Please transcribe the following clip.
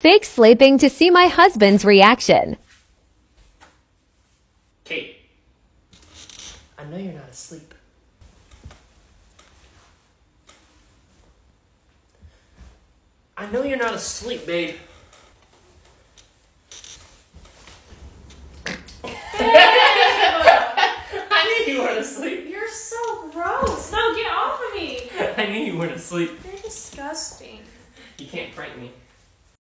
Fake sleeping to see my husband's reaction. Kate, I know you're not asleep. I know you're not asleep, babe. I knew you weren't asleep. You're so gross. No, get off of me. I knew you weren't asleep. You're disgusting. You can't prank me.